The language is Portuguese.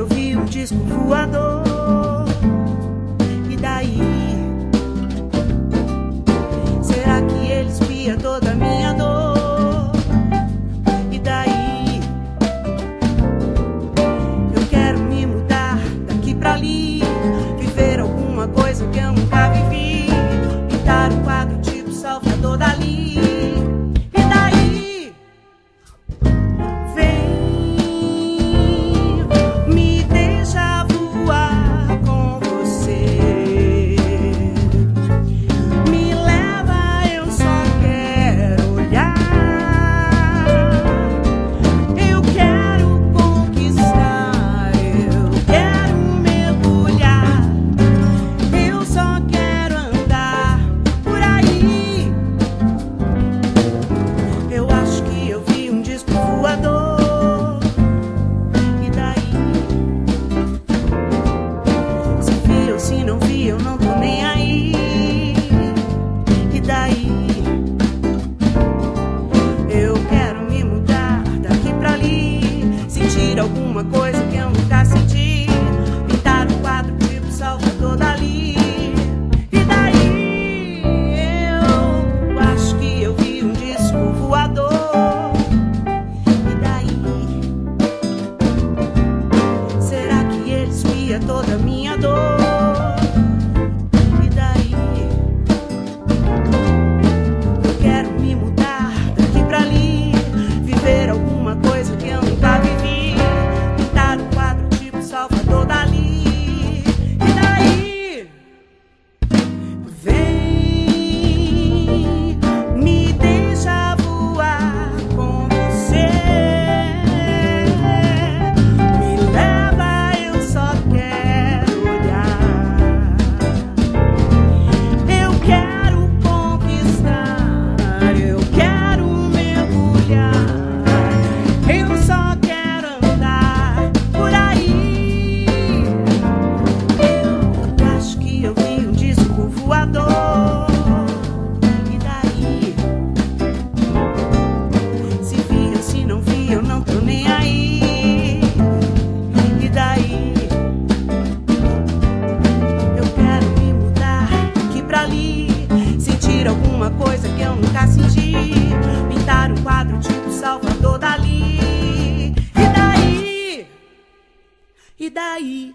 Eu vi um disco voador. alguma coisa que eu nunca senti. Pintar um quadro que tipo Salvador Dali. E daí eu acho que eu vi um disco voador. E daí será que ele espia toda a minha dor? uma coisa que eu nunca senti. Pintar um quadro tipo Salvador Dali. E daí? E daí?